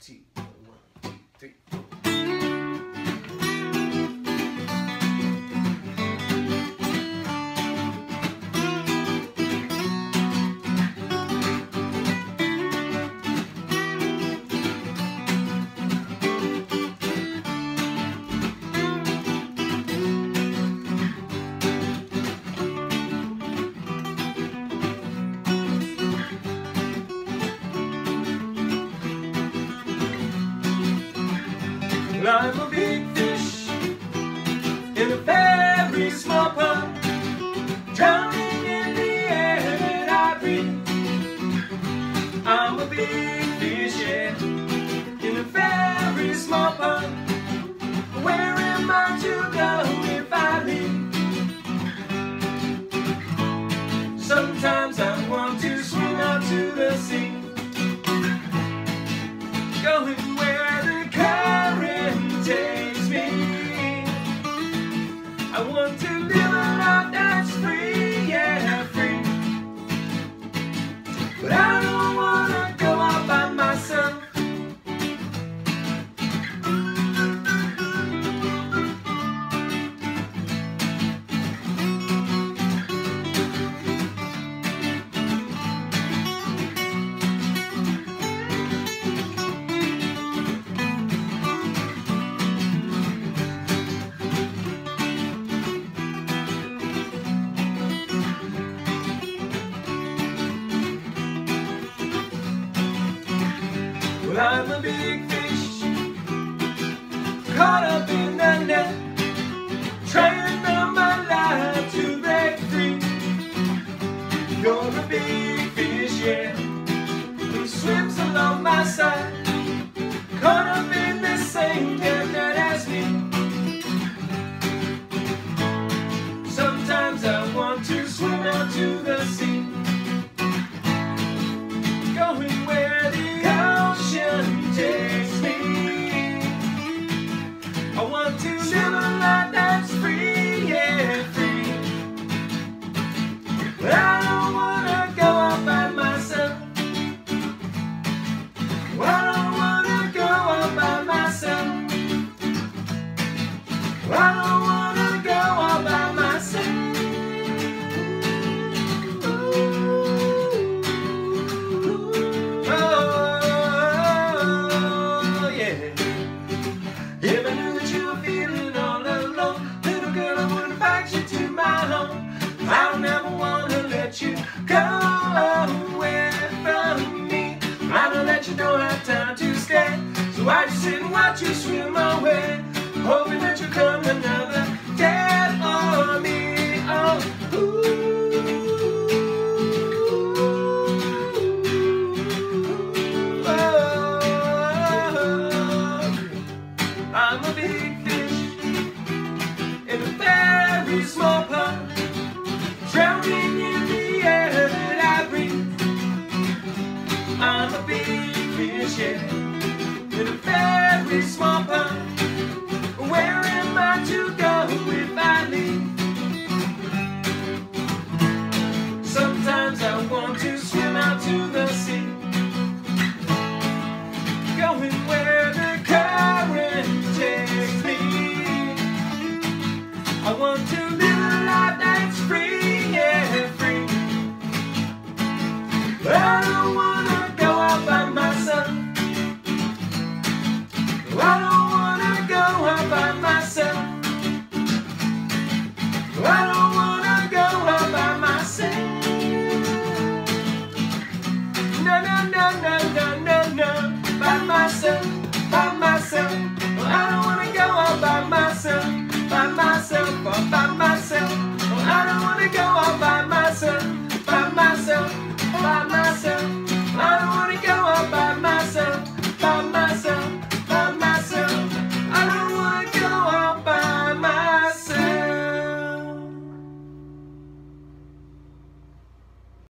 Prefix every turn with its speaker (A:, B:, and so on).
A: two, I'm a big I'm a big fish caught up in the net, trying all my life to break free. You're a big fish, yeah, who swims along my side, caught up in the same net Yeah. If I knew that you were feeling all alone, little girl, I would invite you to my home. I don't ever wanna let you go away from me. I know that you don't have time to stay, so I just sit and watch you swim away, I'm a